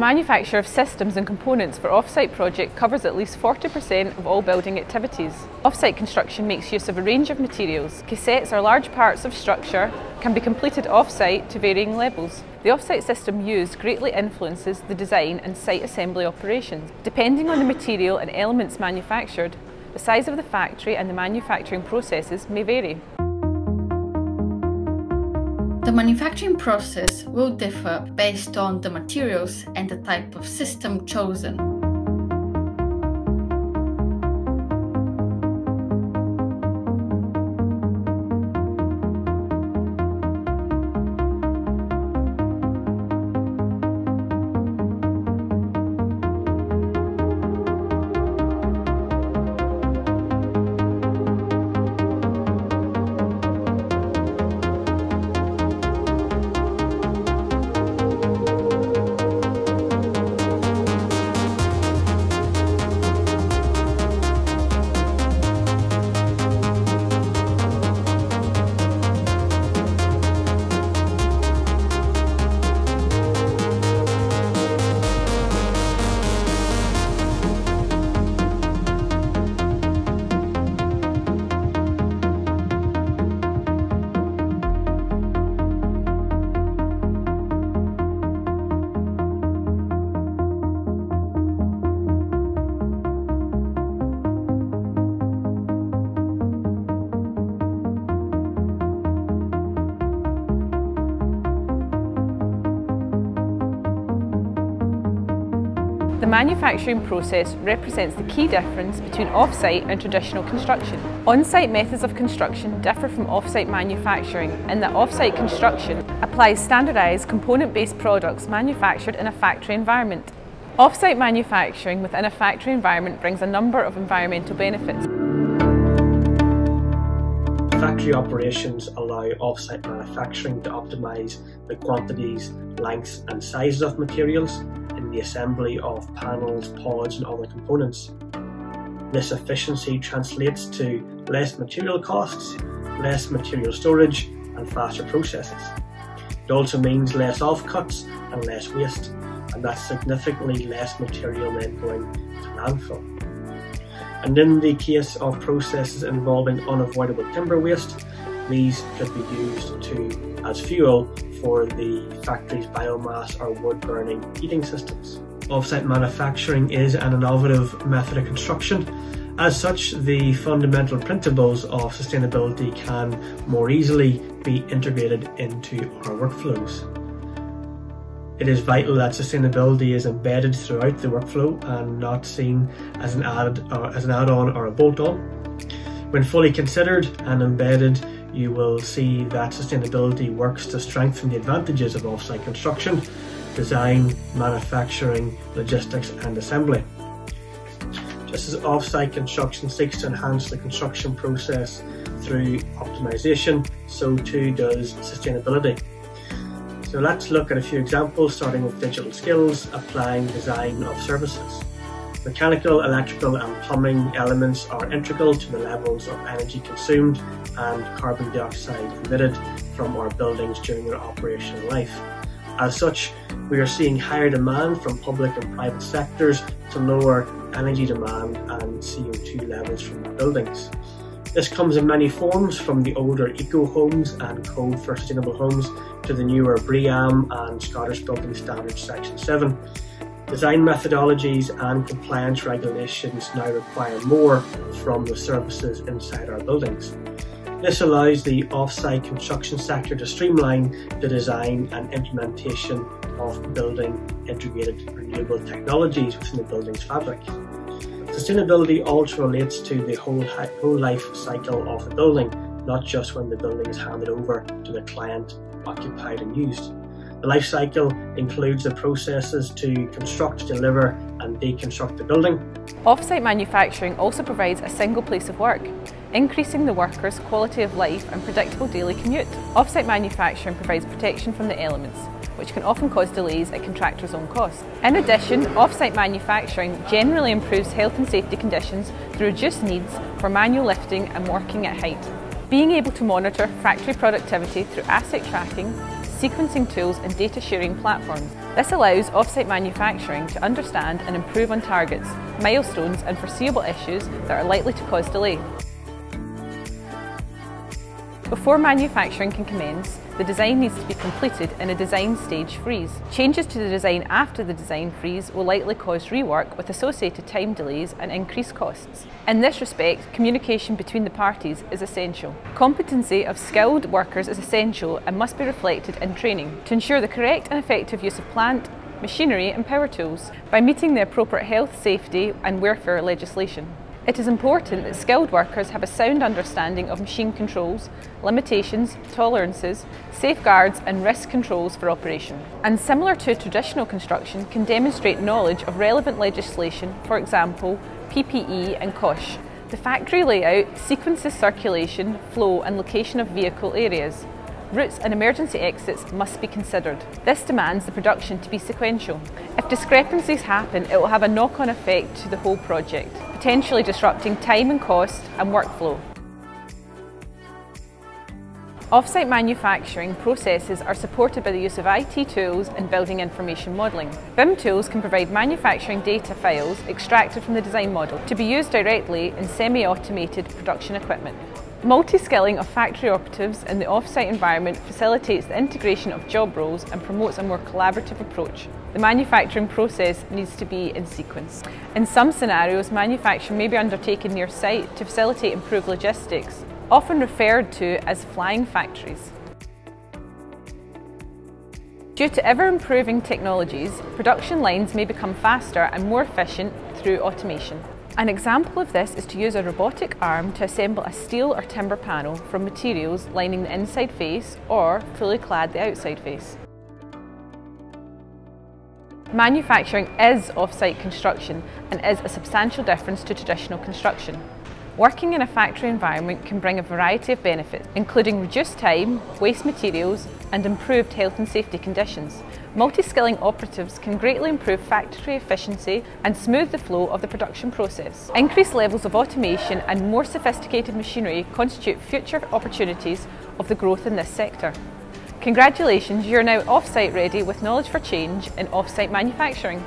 manufacture of systems and components for off-site project covers at least 40% of all building activities. Off-site construction makes use of a range of materials. Cassettes are large parts of structure, can be completed off-site to varying levels. The off-site system used greatly influences the design and site assembly operations. Depending on the material and elements manufactured, the size of the factory and the manufacturing processes may vary. The manufacturing process will differ based on the materials and the type of system chosen. The manufacturing process represents the key difference between off-site and traditional construction. On-site methods of construction differ from off-site manufacturing in that off-site construction applies standardised component-based products manufactured in a factory environment. Off-site manufacturing within a factory environment brings a number of environmental benefits. Factory operations allow off-site manufacturing to optimise the quantities, lengths and sizes of materials the assembly of panels, pods and other components. This efficiency translates to less material costs, less material storage and faster processes. It also means less offcuts and less waste, and that's significantly less material then going to landfill. And in the case of processes involving unavoidable timber waste, these could be used to as fuel for the factory's biomass or wood burning heating systems. Offsite manufacturing is an innovative method of construction. As such, the fundamental principles of sustainability can more easily be integrated into our workflows. It is vital that sustainability is embedded throughout the workflow and not seen as an add or as an add-on or a bolt-on. When fully considered and embedded, you will see that sustainability works to strengthen the advantages of offsite construction, design, manufacturing, logistics and assembly. Just as offsite construction seeks to enhance the construction process through optimization, so too does sustainability. So let's look at a few examples starting with digital skills applying design of services. Mechanical, electrical and plumbing elements are integral to the levels of energy consumed and carbon dioxide emitted from our buildings during their operational life. As such, we are seeing higher demand from public and private sectors to lower energy demand and CO2 levels from our buildings. This comes in many forms from the older eco homes and code for sustainable homes to the newer BREEAM and Scottish Building Standards Section 7 Design methodologies and compliance regulations now require more from the services inside our buildings. This allows the off-site construction sector to streamline the design and implementation of building integrated renewable technologies within the building's fabric. Sustainability also relates to the whole, whole life cycle of the building, not just when the building is handed over to the client, occupied and used. The life cycle includes the processes to construct, deliver and deconstruct the building. Off-site manufacturing also provides a single place of work, increasing the workers' quality of life and predictable daily commute. Off-site manufacturing provides protection from the elements, which can often cause delays at contractors' own cost. In addition, off-site manufacturing generally improves health and safety conditions through reduced needs for manual lifting and working at height. Being able to monitor factory productivity through asset tracking sequencing tools and data sharing platforms. This allows off-site manufacturing to understand and improve on targets, milestones and foreseeable issues that are likely to cause delay. Before manufacturing can commence, the design needs to be completed in a design stage freeze. Changes to the design after the design freeze will likely cause rework with associated time delays and increased costs. In this respect, communication between the parties is essential. Competency of skilled workers is essential and must be reflected in training to ensure the correct and effective use of plant, machinery and power tools by meeting the appropriate health, safety and welfare legislation. It is important that skilled workers have a sound understanding of machine controls, limitations, tolerances, safeguards and risk controls for operation. And similar to traditional construction, can demonstrate knowledge of relevant legislation, for example, PPE and COSHH. The factory layout sequences circulation, flow and location of vehicle areas. Routes and emergency exits must be considered. This demands the production to be sequential. If discrepancies happen, it will have a knock-on effect to the whole project, potentially disrupting time and cost and workflow. Off-site manufacturing processes are supported by the use of IT tools and building information modelling. BIM tools can provide manufacturing data files extracted from the design model to be used directly in semi-automated production equipment. Multi-skilling of factory operatives in the off-site environment facilitates the integration of job roles and promotes a more collaborative approach. The manufacturing process needs to be in sequence. In some scenarios, manufacturing may be undertaken near site to facilitate improved logistics, often referred to as flying factories. Due to ever-improving technologies, production lines may become faster and more efficient through automation. An example of this is to use a robotic arm to assemble a steel or timber panel from materials lining the inside face or fully clad the outside face. Manufacturing is off-site construction and is a substantial difference to traditional construction. Working in a factory environment can bring a variety of benefits, including reduced time, waste materials and improved health and safety conditions. Multi-skilling operatives can greatly improve factory efficiency and smooth the flow of the production process. Increased levels of automation and more sophisticated machinery constitute future opportunities of the growth in this sector. Congratulations, you're now off-site ready with knowledge for change in off-site manufacturing.